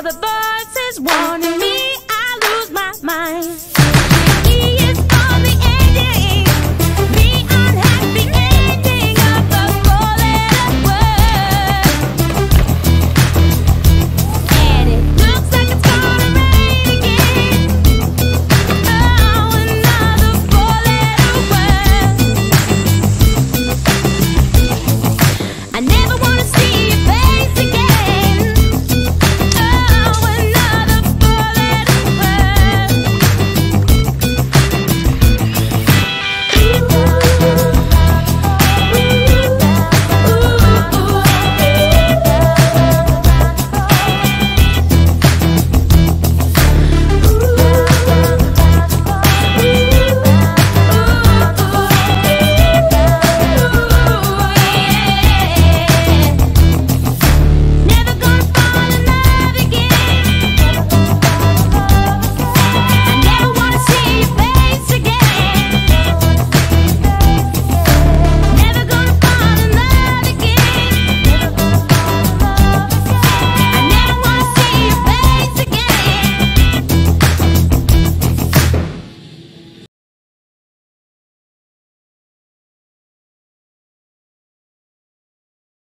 the bird.